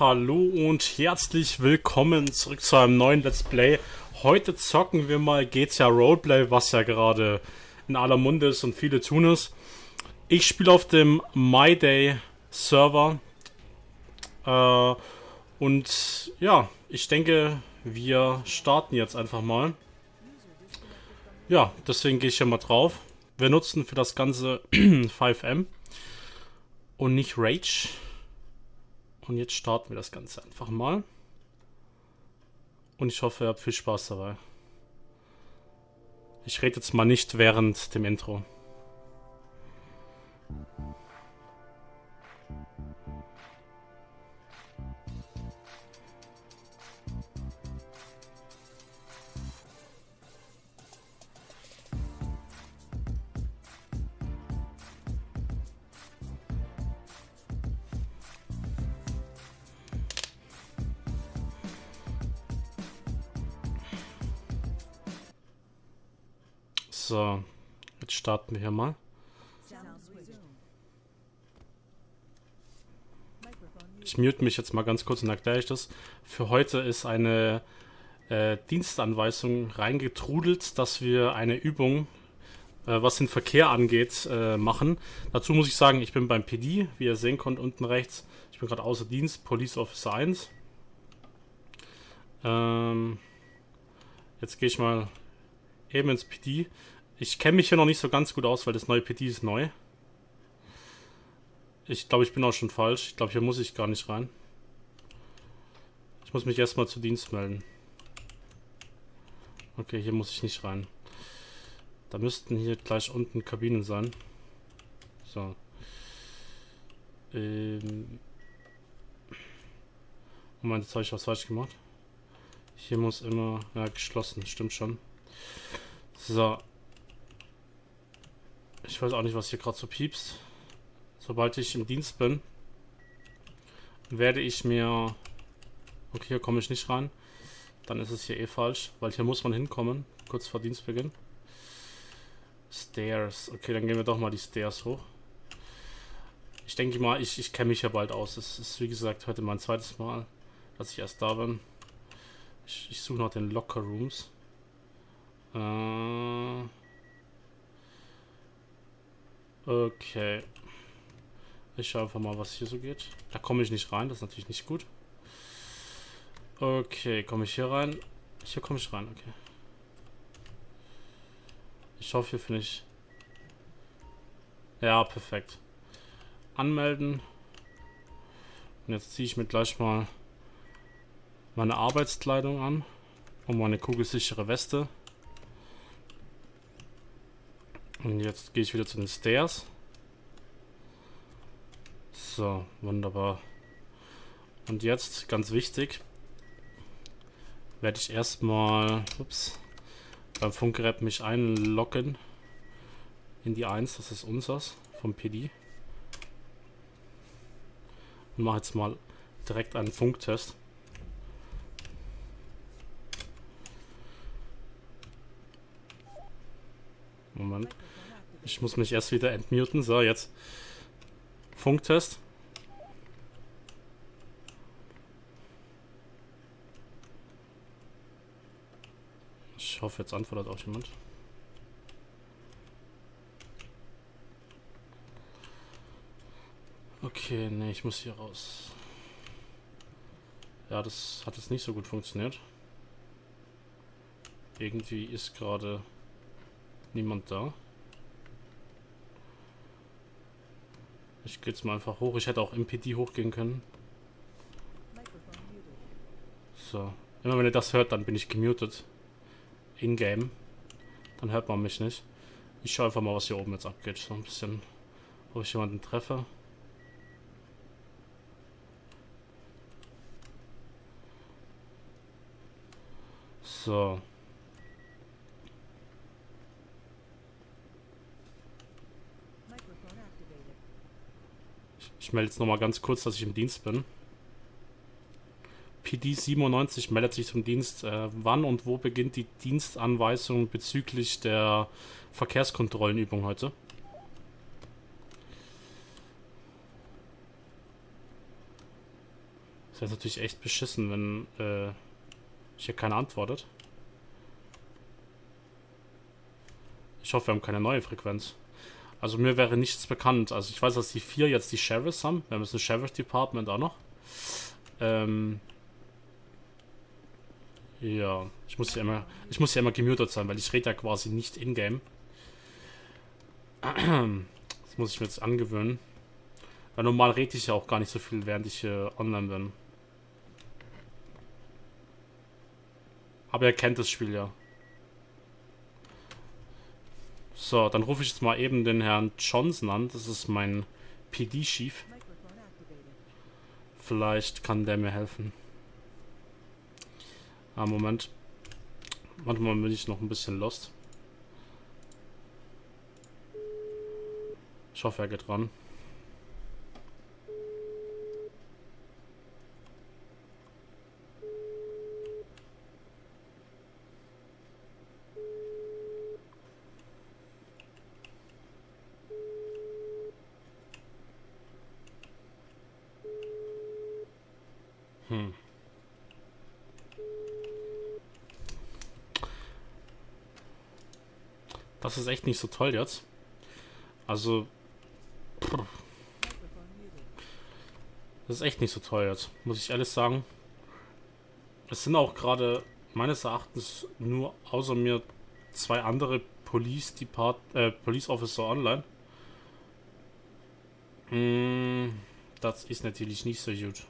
hallo und herzlich willkommen zurück zu einem neuen Let's Play. Heute zocken wir mal GTA Roleplay, was ja gerade in aller Munde ist und viele tun es. Ich spiele auf dem MyDay Server. Äh, und ja, ich denke, wir starten jetzt einfach mal. Ja, deswegen gehe ich hier mal drauf. Wir nutzen für das Ganze 5M und nicht Rage. Und jetzt starten wir das Ganze einfach mal. Und ich hoffe, ihr habt viel Spaß dabei. Ich rede jetzt mal nicht während dem Intro. So, jetzt starten wir hier mal. Ich mute mich jetzt mal ganz kurz und erkläre ich das. Für heute ist eine äh, Dienstanweisung reingetrudelt, dass wir eine Übung, äh, was den Verkehr angeht, äh, machen. Dazu muss ich sagen, ich bin beim PD, wie ihr sehen könnt, unten rechts. Ich bin gerade außer Dienst, Police Officer 1. Ähm, jetzt gehe ich mal eben ins PD. Ich kenne mich hier noch nicht so ganz gut aus, weil das neue PT ist neu. Ich glaube, ich bin auch schon falsch. Ich glaube, hier muss ich gar nicht rein. Ich muss mich erstmal zu Dienst melden. Okay, hier muss ich nicht rein. Da müssten hier gleich unten Kabinen sein. So. Ähm. Moment, jetzt habe ich was falsch gemacht. Hier muss immer... Ja, geschlossen, stimmt schon. So, ich weiß auch nicht, was hier gerade so piepst. Sobald ich im Dienst bin, werde ich mir... Okay, hier komme ich nicht rein. Dann ist es hier eh falsch, weil hier muss man hinkommen, kurz vor Dienstbeginn. Stairs. Okay, dann gehen wir doch mal die Stairs hoch. Ich denke mal, ich, ich kenne mich ja bald aus. Es ist, wie gesagt, heute mein zweites Mal, dass ich erst da bin. Ich, ich suche nach den Locker Rooms. Äh... Okay. Ich schaue einfach mal, was hier so geht. Da komme ich nicht rein, das ist natürlich nicht gut. Okay, komme ich hier rein? Hier komme ich rein, okay. Ich hoffe, hier finde ich... Ja, perfekt. Anmelden. Und jetzt ziehe ich mir gleich mal meine Arbeitskleidung an und meine kugelsichere Weste. Und jetzt gehe ich wieder zu den Stairs. So, wunderbar. Und jetzt, ganz wichtig, werde ich erstmal ups, beim Funkgerät mich einloggen in die 1, das ist unseres, vom PD. Und mache jetzt mal direkt einen Funktest. Moment. Ich muss mich erst wieder entmuten. So, jetzt Funktest. Ich hoffe, jetzt antwortet auch jemand. Okay, nee, ich muss hier raus. Ja, das hat jetzt nicht so gut funktioniert. Irgendwie ist gerade niemand da. Ich gehe jetzt mal einfach hoch. Ich hätte auch MPD hochgehen können. So. Immer wenn ihr das hört, dann bin ich gemutet. In-game. Dann hört man mich nicht. Ich schaue einfach mal, was hier oben jetzt abgeht. So ein bisschen, ob ich jemanden treffe. So. Ich melde jetzt nochmal ganz kurz, dass ich im Dienst bin. PD97 meldet sich zum Dienst. Äh, wann und wo beginnt die Dienstanweisung bezüglich der Verkehrskontrollenübung heute? Das ist natürlich echt beschissen, wenn äh, hier keiner antwortet. Ich hoffe, wir haben keine neue Frequenz. Also mir wäre nichts bekannt. Also ich weiß, dass die vier jetzt die Sheriffs haben. Wir haben jetzt ein Sheriff Department auch noch. Ähm ja, ich muss ja immer, ich muss ja immer gemutet sein, weil ich rede ja quasi nicht in-game. Das muss ich mir jetzt angewöhnen. Weil normal rede ich ja auch gar nicht so viel, während ich äh, online bin. Aber er kennt das Spiel ja. So, dann rufe ich jetzt mal eben den Herrn Johnson an. Das ist mein PD-Chief. Vielleicht kann der mir helfen. Ah, Moment. Manchmal bin ich noch ein bisschen lost. Ich hoffe, er geht ran. Hm. Das ist echt nicht so toll jetzt. Also. Das ist echt nicht so toll jetzt, muss ich ehrlich sagen. Es sind auch gerade meines Erachtens nur außer mir zwei andere Police Depart äh, Police Officer online. Hm, das ist natürlich nicht so gut.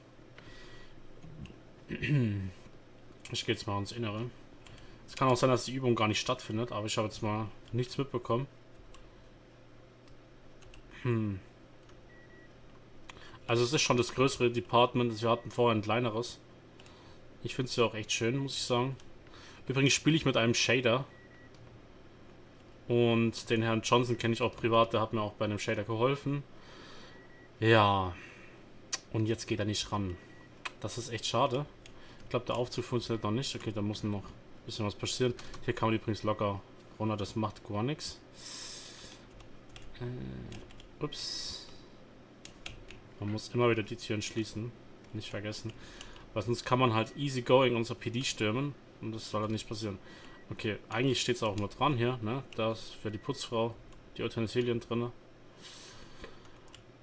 Ich gehe jetzt mal ins Innere. Es kann auch sein, dass die Übung gar nicht stattfindet, aber ich habe jetzt mal nichts mitbekommen. Hm. Also es ist schon das größere Department. Wir hatten vorher ein kleineres. Ich finde es ja auch echt schön, muss ich sagen. Übrigens spiele ich mit einem Shader. Und den Herrn Johnson kenne ich auch privat. Der hat mir auch bei einem Shader geholfen. Ja. Und jetzt geht er nicht ran. Das ist echt schade. Ich glaube, der Aufzug funktioniert noch nicht. Okay, da muss noch bisschen was passieren. Hier kann man übrigens locker runter. Das macht gar nichts. Äh, ups. Man muss immer wieder die Türen schließen. Nicht vergessen. Weil sonst kann man halt easy going unser PD stürmen. Und das soll halt nicht passieren. Okay, eigentlich steht es auch nur dran hier. Ne? Da ist für die Putzfrau die Utensilien drin.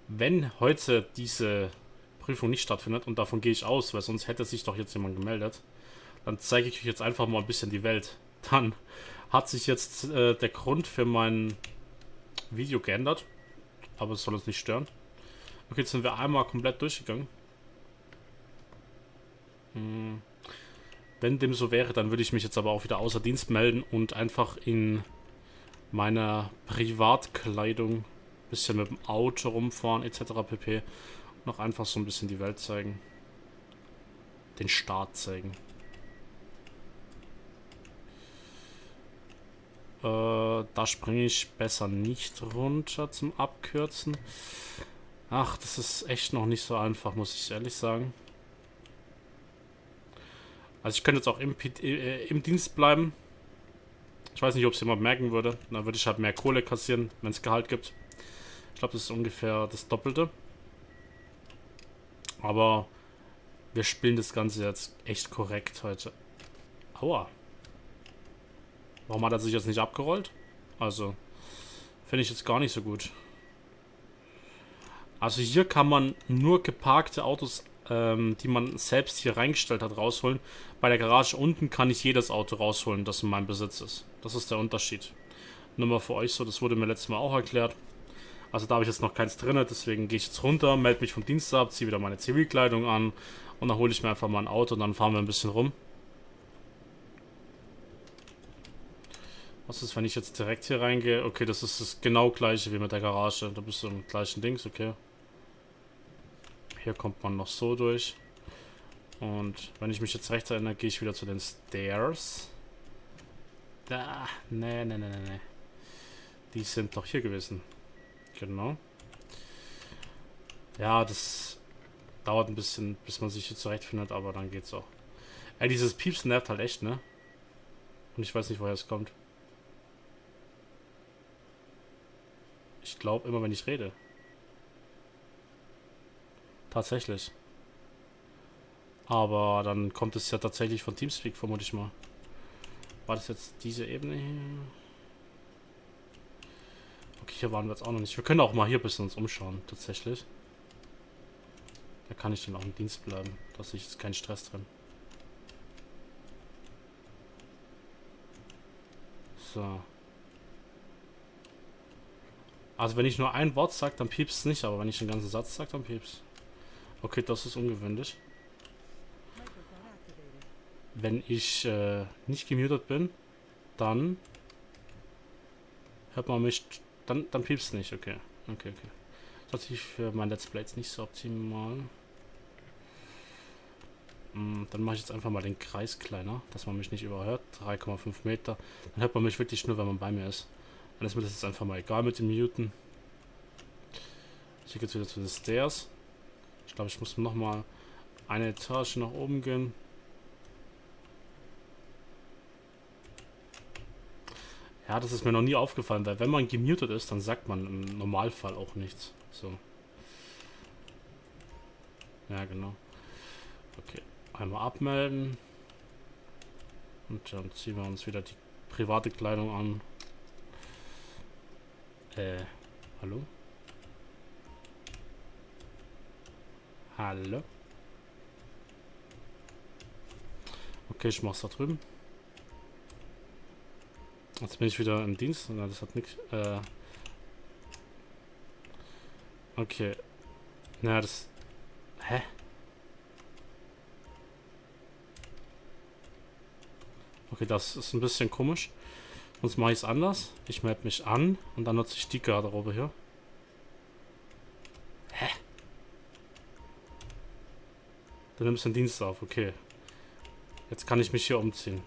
Wenn heute diese Prüfung nicht stattfindet, und davon gehe ich aus, weil sonst hätte sich doch jetzt jemand gemeldet, dann zeige ich euch jetzt einfach mal ein bisschen die Welt. Dann hat sich jetzt äh, der Grund für mein Video geändert, aber es soll uns nicht stören. Okay, jetzt sind wir einmal komplett durchgegangen. Hm. Wenn dem so wäre, dann würde ich mich jetzt aber auch wieder außer Dienst melden und einfach in meiner Privatkleidung ein bisschen mit dem Auto rumfahren etc. pp noch einfach so ein bisschen die Welt zeigen. Den Start zeigen. Äh, da springe ich besser nicht runter zum Abkürzen. Ach, das ist echt noch nicht so einfach, muss ich ehrlich sagen. Also ich könnte jetzt auch im, äh, im Dienst bleiben. Ich weiß nicht, ob es jemand merken würde. Dann würde ich halt mehr Kohle kassieren, wenn es Gehalt gibt. Ich glaube, das ist ungefähr das Doppelte. Aber wir spielen das Ganze jetzt echt korrekt heute. Aua. Warum hat er sich jetzt nicht abgerollt? Also, finde ich jetzt gar nicht so gut. Also hier kann man nur geparkte Autos, ähm, die man selbst hier reingestellt hat, rausholen. Bei der Garage unten kann ich jedes Auto rausholen, das in meinem Besitz ist. Das ist der Unterschied. Nur mal für euch so, das wurde mir letztes Mal auch erklärt. Also da habe ich jetzt noch keins drin, deswegen gehe ich jetzt runter, melde mich vom Dienst ab, ziehe wieder meine Zivilkleidung an und dann hole ich mir einfach mal ein Auto und dann fahren wir ein bisschen rum. Was ist, wenn ich jetzt direkt hier reingehe? Okay, das ist das genau gleiche wie mit der Garage. Da bist du im gleichen Dings, okay. Hier kommt man noch so durch. Und wenn ich mich jetzt recht erinnere, gehe ich wieder zu den Stairs. Da, nee, nee, nee, nee. Die sind doch hier gewesen. Genau. Ja, das dauert ein bisschen, bis man sich hier zurechtfindet, aber dann geht's auch. Ey, dieses Pieps nervt halt echt, ne? Und ich weiß nicht, woher es kommt. Ich glaube immer, wenn ich rede. Tatsächlich. Aber dann kommt es ja tatsächlich von Teamspeak, vermute ich mal. War das jetzt diese Ebene hier? Okay, hier waren wir jetzt auch noch nicht. Wir können auch mal hier ein bisschen uns umschauen, tatsächlich. Da kann ich dann auch im Dienst bleiben. Da ist jetzt kein Stress drin. So. Also wenn ich nur ein Wort sage, dann piepst es nicht, aber wenn ich den ganzen Satz sage, dann piepst Okay, das ist ungewöhnlich. Wenn ich äh, nicht gemutet bin, dann hört man mich, dann, dann piepst nicht, okay. Okay, okay. Das ist natürlich für mein Let's Play jetzt nicht so optimal. Hm, dann mache ich jetzt einfach mal den Kreis kleiner, dass man mich nicht überhört. 3,5 Meter. Dann hört man mich wirklich nur, wenn man bei mir ist. Dann ist mir das jetzt einfach mal egal mit dem Muten. Hier geht es wieder zu den Stairs. Ich glaube, ich muss nochmal eine Etage nach oben gehen. Ja, das ist mir noch nie aufgefallen, weil wenn man gemutet ist, dann sagt man im Normalfall auch nichts. So. Ja, genau. Okay, einmal abmelden. Und dann ziehen wir uns wieder die private Kleidung an. Äh, hallo? Hallo? Okay, ich mach's da drüben. Jetzt bin ich wieder im Dienst. Na, das hat nichts. Äh okay. Na, das. Hä? Okay, das ist ein bisschen komisch. Sonst mache ich es anders. Ich melde mich an und dann nutze ich die Garderobe hier. Hä? Du nimmst den Dienst auf, okay. Jetzt kann ich mich hier umziehen.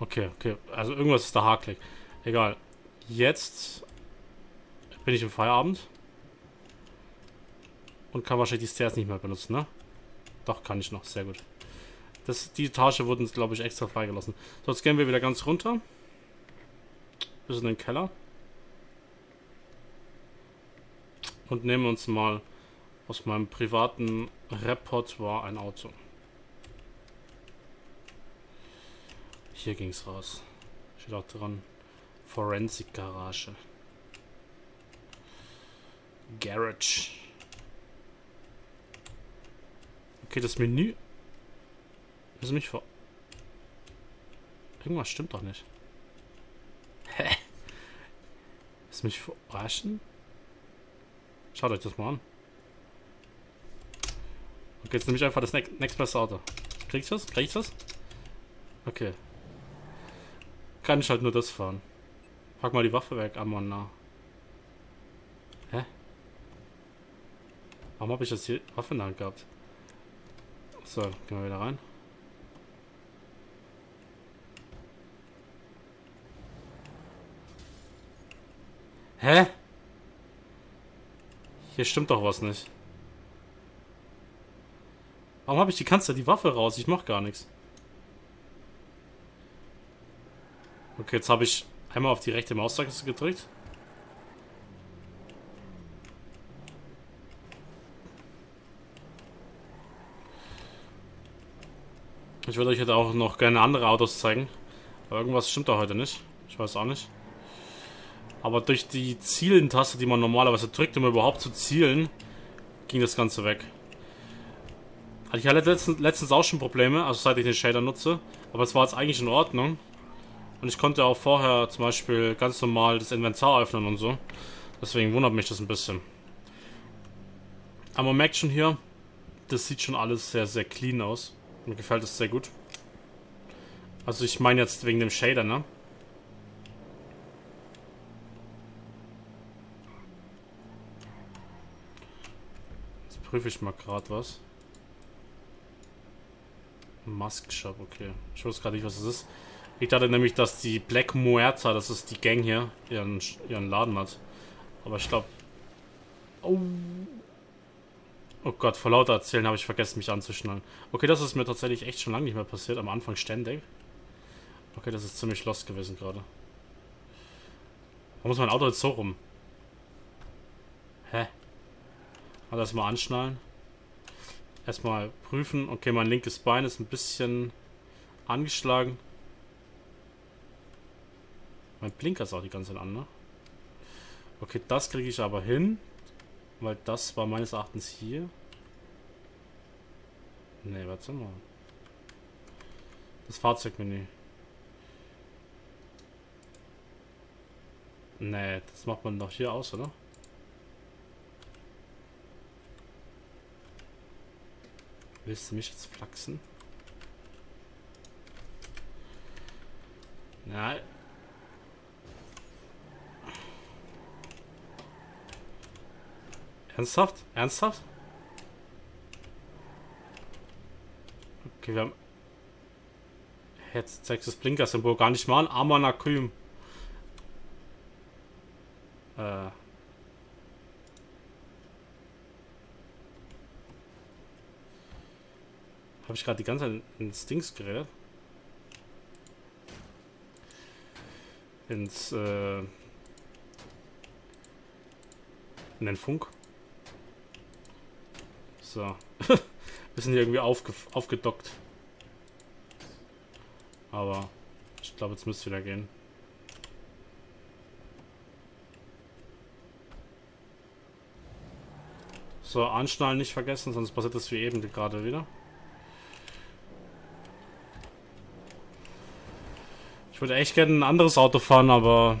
Okay, okay. Also irgendwas ist da hakelig. Egal. Jetzt bin ich im Feierabend. Und kann wahrscheinlich die Stairs nicht mehr benutzen, ne? Doch, kann ich noch. Sehr gut. Das, die Etage wurden, glaube ich, extra freigelassen. So, jetzt gehen wir wieder ganz runter. Bis in den Keller. Und nehmen uns mal aus meinem privaten Repertoire ein Auto. Hier ging es raus. Steht auch dran. Forensik Garage. Garage. Okay, das Menü. Ist mich vor. Irgendwas stimmt doch nicht. Hä? Ist mich verarschen? Schaut euch das mal an. Okay, jetzt nehme ich einfach das ne Next Best Auto. Krieg ich das? Krieg ich das? Okay. Kann ich halt nur das fahren. Pack mal die Waffe weg, Amon. Hä? Warum habe ich das hier Waffe in der Hand gehabt? So, gehen wir wieder rein. Hä? Hier stimmt doch was nicht. Warum habe ich die Kanzler die Waffe raus? Ich mach gar nichts. Okay, jetzt habe ich einmal auf die rechte Maustaste gedrückt. Ich würde euch jetzt auch noch gerne andere Autos zeigen. Aber irgendwas stimmt da heute nicht. Ich weiß auch nicht. Aber durch die Zielentaste, die man normalerweise drückt, um überhaupt zu zielen, ging das Ganze weg. Hatte ich ja letztens, letztens auch schon Probleme, also seit ich den Shader nutze. Aber es war jetzt eigentlich in Ordnung. Und ich konnte auch vorher zum Beispiel ganz normal das Inventar öffnen und so. Deswegen wundert mich das ein bisschen. Aber man merkt schon hier, das sieht schon alles sehr, sehr clean aus. Mir gefällt es sehr gut. Also ich meine jetzt wegen dem Shader, ne? Jetzt prüfe ich mal gerade was. Mask Shop, okay. Ich weiß gerade nicht, was das ist. Ich dachte nämlich, dass die Black Muerta, das ist die Gang hier, ihren, ihren Laden hat. Aber ich glaube... Oh, Oh Gott, vor lauter Erzählen habe ich vergessen, mich anzuschnallen. Okay, das ist mir tatsächlich echt schon lange nicht mehr passiert. Am Anfang ständig. Okay, das ist ziemlich lost gewesen gerade. Warum ist mein Auto jetzt so rum? Hä? Also erstmal anschnallen. Erstmal prüfen. Okay, mein linkes Bein ist ein bisschen angeschlagen. Mein Blinker ist auch die ganze Zeit an, ne? Okay, das kriege ich aber hin. Weil das war meines Erachtens hier. Ne, warte mal. Das Fahrzeugmenü. Ne, das macht man doch hier aus, oder? Willst du mich jetzt flachsen? Nein. Ernsthaft? Ernsthaft? Okay, wir haben... Jetzt zeigt das Blinker-Symbol gar nicht mal an. Amanakym. Äh... Habe ich gerade die ganze Zeit ins Dings geredet? Ins, äh... In den Funk? So. Wir sind hier irgendwie aufge aufgedockt. Aber ich glaube, jetzt müsste wieder gehen. So, anschnallen nicht vergessen, sonst passiert das wie eben gerade wieder. Ich würde echt gerne ein anderes Auto fahren, aber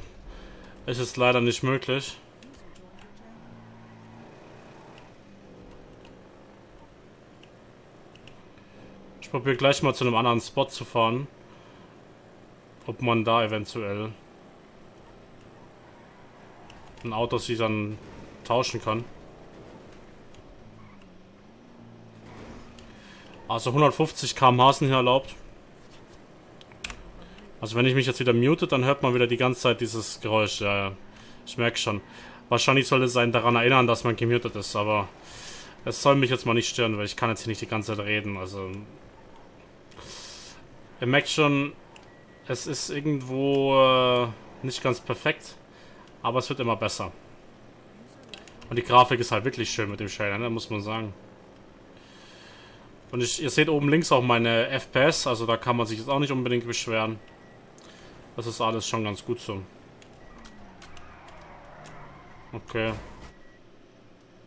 es ist leider nicht möglich. Ich probiere gleich mal zu einem anderen Spot zu fahren. Ob man da eventuell ein Auto sich dann tauschen kann. Also 150 km/h sind hier erlaubt. Also wenn ich mich jetzt wieder mute, dann hört man wieder die ganze Zeit dieses Geräusch. Ja, ja. Ich merke schon. Wahrscheinlich soll es sein daran erinnern, dass man gemutet ist, aber es soll mich jetzt mal nicht stören, weil ich kann jetzt hier nicht die ganze Zeit reden. Also Ihr merkt schon, es ist irgendwo äh, nicht ganz perfekt, aber es wird immer besser. Und die Grafik ist halt wirklich schön mit dem Shader, ne, muss man sagen. Und ich, ihr seht oben links auch meine FPS, also da kann man sich jetzt auch nicht unbedingt beschweren. Das ist alles schon ganz gut so. Okay.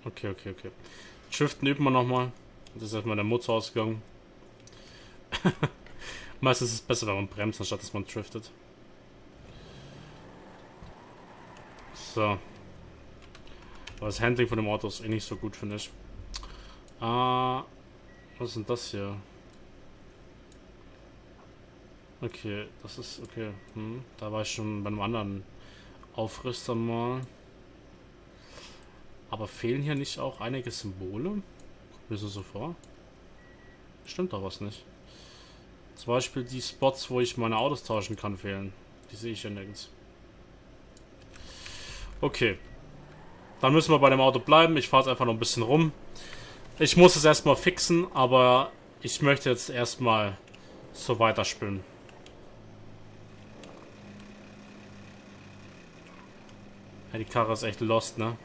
Okay, okay, okay. Driften üben wir nochmal. Das ist erstmal der Motor ausgegangen. Meistens ist es besser, wenn man bremst, anstatt dass man driftet. So. Aber das Handling von dem Auto ist eh nicht so gut, finde ich. Ah, was ist denn das hier? Okay, das ist okay. Hm, da war ich schon bei einem anderen Aufrüster mal. Aber fehlen hier nicht auch einige Symbole? Kommt mir so vor. Stimmt doch was nicht. Zum Beispiel die Spots, wo ich meine Autos tauschen kann, fehlen. Die sehe ich ja nirgends. Okay. Dann müssen wir bei dem Auto bleiben. Ich fahre es einfach noch ein bisschen rum. Ich muss es erstmal fixen, aber ich möchte jetzt erstmal so weiterspielen. Ja, die Karre ist echt lost, ne?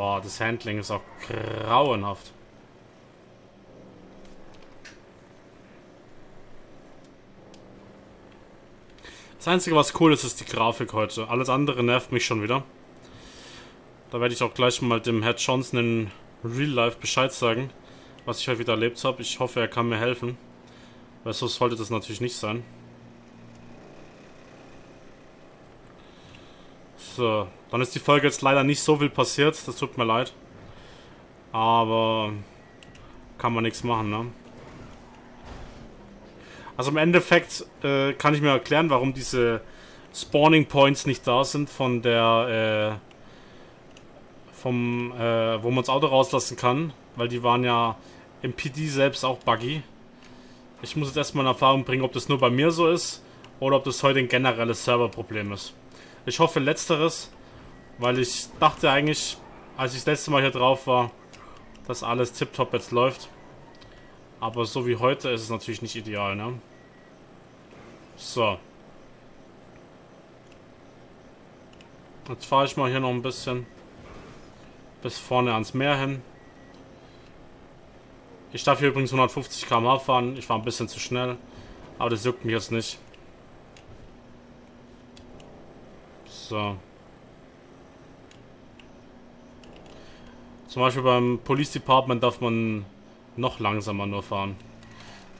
Oh, das Handling ist auch grauenhaft. Das Einzige, was cool ist, ist die Grafik heute. Alles andere nervt mich schon wieder. Da werde ich auch gleich mal dem Herr Johnson in Real Life Bescheid sagen, was ich heute wieder erlebt habe. Ich hoffe, er kann mir helfen. Weil so sollte das natürlich nicht sein. So, dann ist die Folge jetzt leider nicht so viel passiert. Das tut mir leid. Aber kann man nichts machen, ne? Also im Endeffekt äh, kann ich mir erklären, warum diese Spawning Points nicht da sind von der äh, vom äh, wo man das Auto rauslassen kann, weil die waren ja im PD selbst auch buggy. Ich muss jetzt erstmal in Erfahrung bringen, ob das nur bei mir so ist oder ob das heute ein generelles Serverproblem ist. Ich hoffe letzteres, weil ich dachte eigentlich, als ich das letzte Mal hier drauf war, dass alles tiptop jetzt läuft. Aber so wie heute ist es natürlich nicht ideal, ne? So. Jetzt fahre ich mal hier noch ein bisschen bis vorne ans Meer hin. Ich darf hier übrigens 150 km/h fahren. Ich war ein bisschen zu schnell. Aber das juckt mich jetzt nicht. So. Zum Beispiel beim Police Department darf man noch langsamer nur fahren.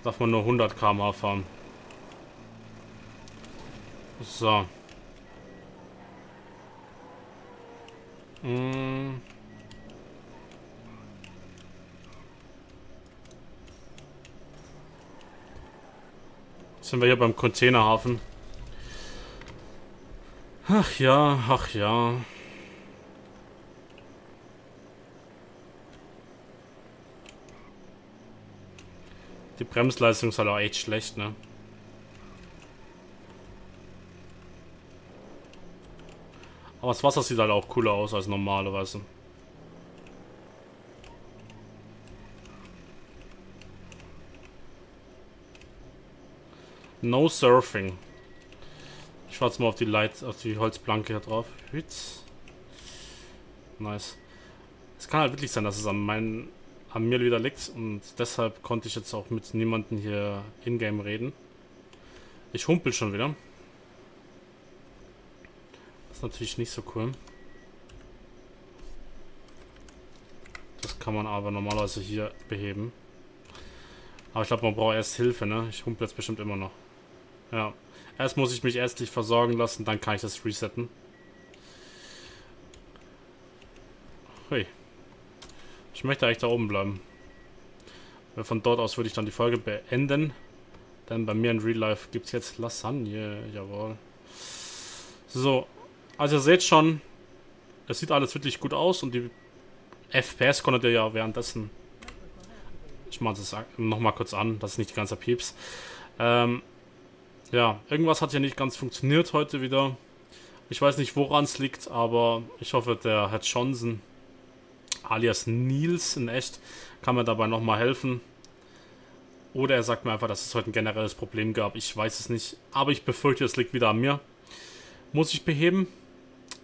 Darf man nur 100 km/h fahren. So. Mmh. Sind wir hier beim Containerhafen. Ach ja, ach ja. Die Bremsleistung ist halt auch echt schlecht, ne? Aber das Wasser sieht halt auch cooler aus als normalerweise. No Surfing. Ich warte mal auf die Light, auf die Holzplanke hier drauf. Hütz. Nice. Es kann halt wirklich sein, dass es an, mein, an mir wieder liegt und deshalb konnte ich jetzt auch mit niemandem hier in-game reden. Ich humpel schon wieder. Das ist natürlich nicht so cool. Das kann man aber normalerweise hier beheben. Aber ich glaube, man braucht erst Hilfe, ne? Ich humpel jetzt bestimmt immer noch. Ja. Erst muss ich mich ärztlich versorgen lassen, dann kann ich das resetten. Hui. Ich möchte eigentlich da oben bleiben. Weil von dort aus würde ich dann die Folge beenden. Denn bei mir in Real Life gibt es jetzt Lasagne. Jawohl. So. Also ihr seht schon, es sieht alles wirklich gut aus und die FPS konntet ihr ja währenddessen. Ich mache das nochmal kurz an, das ist nicht die ganze Pieps. Ähm, ja, irgendwas hat ja nicht ganz funktioniert heute wieder. Ich weiß nicht, woran es liegt, aber ich hoffe, der Herr Johnson, alias Nils in echt, kann mir dabei nochmal helfen. Oder er sagt mir einfach, dass es heute ein generelles Problem gab. Ich weiß es nicht. Aber ich befürchte, es liegt wieder an mir. Muss ich beheben.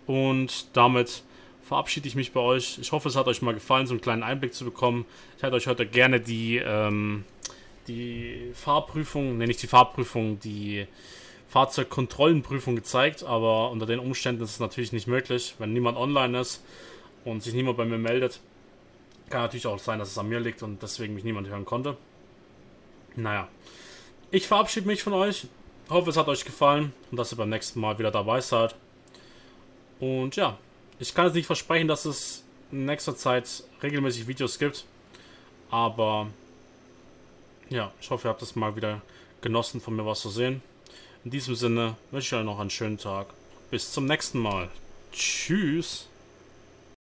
Und damit verabschiede ich mich bei euch. Ich hoffe, es hat euch mal gefallen, so einen kleinen Einblick zu bekommen. Ich hätte euch heute gerne die ähm, die Fahrprüfung, nenne ich die Fahrprüfung, die Fahrzeugkontrollenprüfung gezeigt, aber unter den Umständen ist es natürlich nicht möglich, wenn niemand online ist und sich niemand bei mir meldet. Kann natürlich auch sein, dass es an mir liegt und deswegen mich niemand hören konnte. Naja, ich verabschiede mich von euch. Hoffe, es hat euch gefallen und dass ihr beim nächsten Mal wieder dabei seid. Und ja, ich kann jetzt nicht versprechen, dass es in nächster Zeit regelmäßig Videos gibt, aber ja, ich hoffe, ihr habt es mal wieder genossen, von mir was zu sehen. In diesem Sinne wünsche ich euch noch einen schönen Tag. Bis zum nächsten Mal. Tschüss.